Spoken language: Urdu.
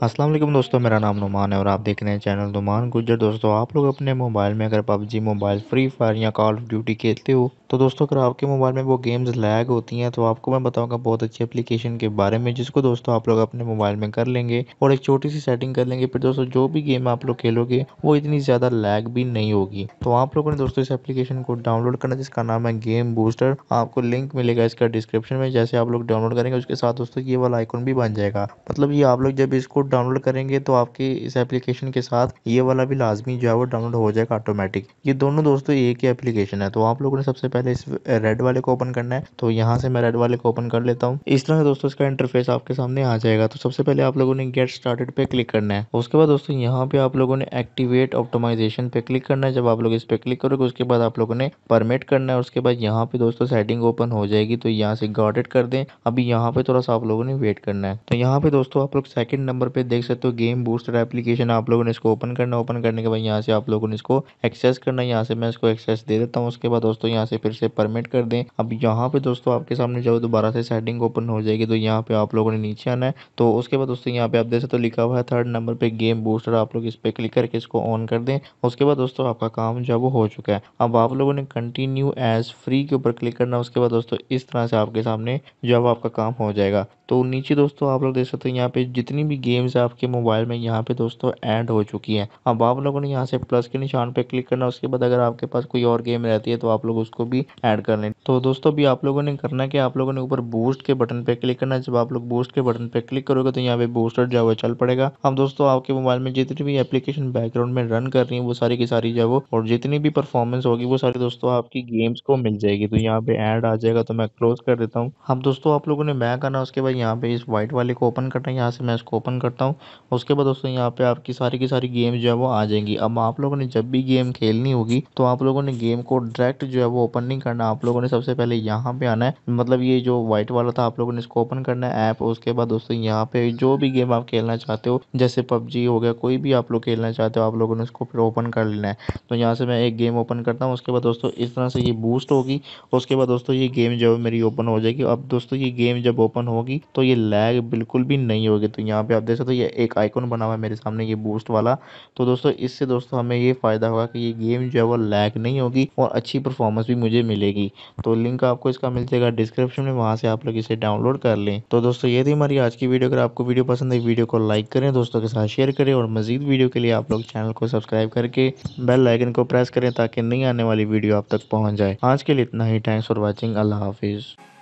السلام علیکم دوستو، میرا نام نمان ہے اور آپ دیکھ رہے ہیں چینل نمان گجر۔ دوستو، آپ لوگ اپنے موبائل میں اگر PUBG mobile free fire یا کال آف ڈیوٹی کھیلتے ہو، تو دوستو اگر آپ کے موبائل میں وہ گیمز لیگ ہوتی ہیں، تو آپ کو میں بتاؤں گا بہت اچھی اپلیکیشن کے بارے میں، جس کو دوستو آپ لوگ اپنے موبائل میں کر لیں گے اور ایک چھوٹی سی سیٹنگ کر لیں گے۔ پھر دوستو، جو بھی گیم آپ لوگ کھیلو گے، وہ اتنی زیادہ لیگ بھی نہیں ہوگی۔ تو آپ لوگوں نے دوستو اس اپلیکیشن کو ڈاؤن لوڈ کرنا، جس کا نام ہے گیم بوسٹر۔ آپ کو لنک ملے گا اس کا ڈسکرپشن میں، جیسے آپ لوگ ڈاؤن لوڈ کریں گے، اس کے ساتھ دوستو یہ والا آئیکن بھی بن جائے گا۔ مطلب یہ آپ لوگ جب اس کو ڈاؤن لوڈ کریں گے تو آپ کی اس اپلیکیشن کے ساتھ یہ والا بھی لازمی جو ہے وہ ڈاؤن لوڈ ہو جائے گا آٹومیٹک یہ دونوں دوستو ایک ہی اپلیکیشن ہے تو آپ لوگوں نے سب سے پہلے اس ریڈ والے کو اوپن کرنا ہے تو یہاں سے میں ریڈ والے کو اوپن کر لیتا ہوں. اس طرح سے دوستو اس کا انٹرفیس آپ کے سامنے آ جائے گا تو سب سے پہلے آپ لوگوں نے گیٹ سٹارٹڈ پہ کلک کرنا ہے. اس کے بعد دوستو یہاں پہ آپ لوگوں نے ایکٹیویٹ آپٹومائزیشن پہ کلک کرنا ہے. جب آپ لوگ اس پہ کلک کرو گے اس کے بعد آپ لوگوں نے پرمٹ کرنا ہے اس کے بعد یہاں پہ دوستو سیٹنگ اوپن ہو جائے گی تو یہاں سے گارڈٹ کر دیں. ابھی یہاں پہ تھوڑا سا آپ لوگوں نے ویٹ کرنا ہے. تو یہاں پہ دوستو آپ لوگ سیکنڈ نمبر پہ دیکھ سکتے ہو گیم بوسٹر اپلیکیشن آپ لوگوں نے اس کو اوپن کرنا اوپن کرنے کے بعد یہاں سے آپ لوگوں نے اس کو ایکسیس کرنا یہاں سے میں اس کو ایکسیس دے دیتا ہوں۔ اس کے بعد دوستو یہاں سے پھر سے پرمٹ کر دیں۔ اب یہاں پہ دوستو آپ کے سامنے جب دوبارہ سے سیٹنگ اوپن ہو جائے گی۔ تو یہاں پہ آپ لوگوں نے نیچے آنا ہے۔ تو اس کے بعد دوستو یہاں پہ آپ دیکھ سکتے ہو لکھا ہوا ہے تھرڈ نمبر پہ گیم بوسٹر آپ لوگ اس پہ کلک کر کے اس کو آن کر دیں۔ اس کے بعد دوستو آپ کا کام جو ہے وہ ہو چکا ہے۔ اب آپ لوگوں نے کنٹینیو ایز فری کے اوپر کلک کرنا اس کے بعد دوستو اس طرح سے آپ کے سامنے جو ہے وہ آپ کا کام ہو جائے گا۔ تو نیچے دوستو، آپ لوگ دیکھ سکتے ہیں یہاں پہ جتنی بھی گیمز آپ کے موبائل میں یہاں پہ دوستو ایڈ ہو چکی ہیں۔ اب آپ لوگوں نے یہاں سے پلس کے نشان پہ کلک کرنا، اس کے بعد اگر آپ کے پاس کوئی اور گیم رہتی ہے تو آپ لوگ اس کو بھی ایڈ کر لیں۔ تو دوستو بھی آپ لوگوں نے کرنا کہ آپ لوگوں نے اوپر بوسٹ کے بٹن پہ کلک کرنا۔ جب آپ لوگ بوسٹ کے بٹن پہ کلک کرو گے تو یہاں پہ بوسٹر جو ہے وہ چل پڑے گا۔ اب دوستو، آپ کے موبائل میں جتنی بھی اپلیکیشن بیک گراؤنڈ میں رن کر رہی ہیں، وہ ساری کی ساری جو ہے وہ، اور جتنی بھی پرفارمنس ہوگی، وہ ساری دوستو آپ کی گیمز کو مل جائے گی۔ تو یہاں پہ ایڈ آ جائے گا تو میں کلوز کر دیتا ہوں۔ اب دوستو، آپ لوگوں نے بیک آنا اس کے بعد یہاں پہ اس وائٹ والے کو اوپن کرنا ہے یہاں سے میں اس کو اوپن کرتا ہوں۔ اس کے بعد دوستو، یہاں پہ آپ کی ساری کی ساری گیم جو ہے وہ آ جائیں گی۔ اب آپ لوگوں نے جب بھی گیم کھیلنی ہوگی، تو آپ لوگوں نے گیم کو ڈائریکٹ جو ہے وہ اوپن نہیں کرنا۔ آپ لوگوں نے سب سے پہلے یہاں پہ آنا ہے۔ مطلب یہ جو وائٹ والا تھا، آپ لوگوں نے اس کو اوپن کرنا ہے ایپ اس کے بعد دوستو، یہاں پہ جو بھی گیم آپ کھیلنا چاہتے ہو، جیسے پب جی ہو گیا، کوئی بھی آپ لوگ کھیلنا چاہتے ہو، آپ لوگوں نے اس کو پھر اوپن کر لینا ہے۔ تو یہاں سے میں ایک گیم اوپن کرتا ہوں۔ اس کے بعد دوستو، اس طرح سے یہ بوسٹ ہوگی۔ اس کے بعد دوستو، یہ گیم جو میری اوپن ہو جائے گی۔ اب دوستو، یہ گیم جب اوپن ہوگی تو یہ لیگ بالکل بھی نہیں ہوگی۔ تو یہاں پہ آپ دیکھ سکتے ہو، یہ ایک آئیکن بنا ہوا ہے میرے سامنے، یہ بوسٹ والا۔ تو دوستو، اس سے دوستو ہمیں یہ فائدہ ہوگا کہ یہ گیم جو ہے وہ لیگ نہیں ہوگی اور اچھی پرفارمنس بھی مجھے ملے گی۔ تو لنک آپ کو اس کا مل جائے گا ڈسکرپشن میں، وہاں سے آپ لوگ اسے ڈاؤن لوڈ کر لیں۔ تو دوستو، یہ تھی ہماری آج کی ویڈیو اگر آپ کو ویڈیو پسند ہے ویڈیو کو لائک کریں، دوستوں کے ساتھ شیئر کریں اور مزید ویڈیو کے لیے آپ لوگ چینل کو سبسکرائب کر کے بیل آئیکن کو پریس کریں تاکہ نئی آنے والی ویڈیو آپ تک پہنچ جائے۔ آج کے لیے اتنا ہی۔ تھینکس فار واچنگ اللہ حافظ۔